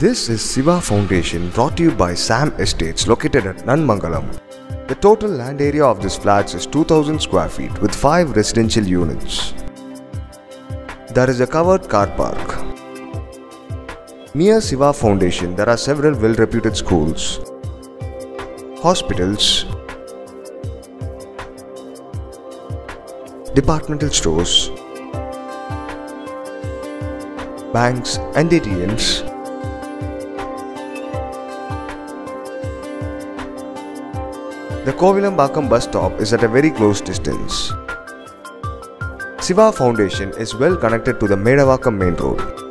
This is Siva Foundation brought to you by Sam Estates located at Nanmangalam. The total land area of this flats is 2000 square feet with 5 residential units. There is a covered car park. Near Siva Foundation there are several well-reputed schools, hospitals, departmental stores, banks and ATMs. The Kovilambakam bus stop is at a very close distance. Siva Foundation is well connected to the Medavakam main road.